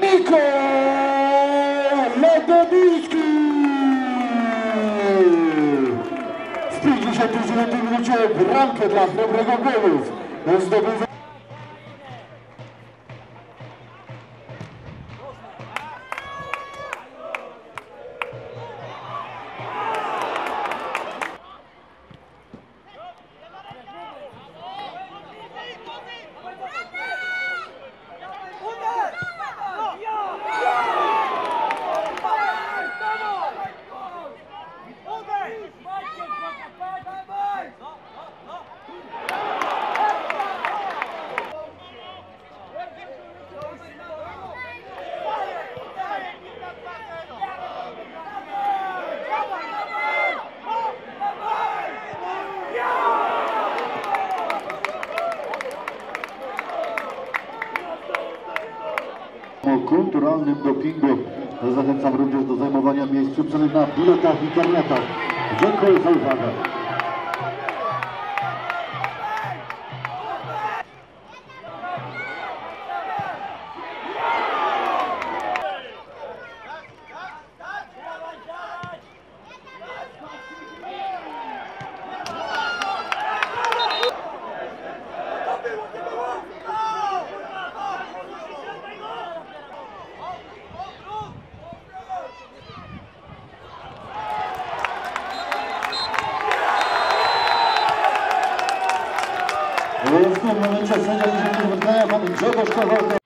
Nico Ledoni będzie bramkę dla dobrego golów. Kulturalnym dopingu. Zachęcam również do zajmowania miejsc przyprzednich na biletach i karnetach. Dziękuję za uwagę. Piękną momencie sędzia Zbigniew Wodkaja, mamy Grzegorz Kowalka.